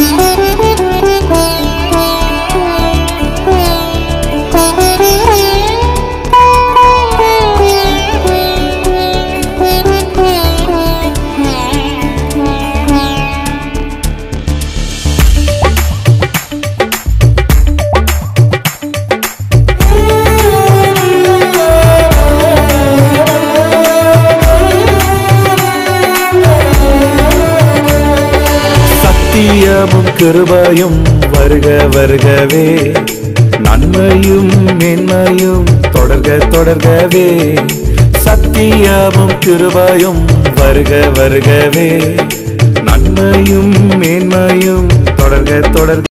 Thank. கிருபையும் வருக வருகவே. நன்மையும் மென்மையும் தொடர்க தொடர்கவே. சத்தியமும் கிருபையும் வருக வருகவே. நன்மையும் மேன்மையும் தொடர்க தொடர்க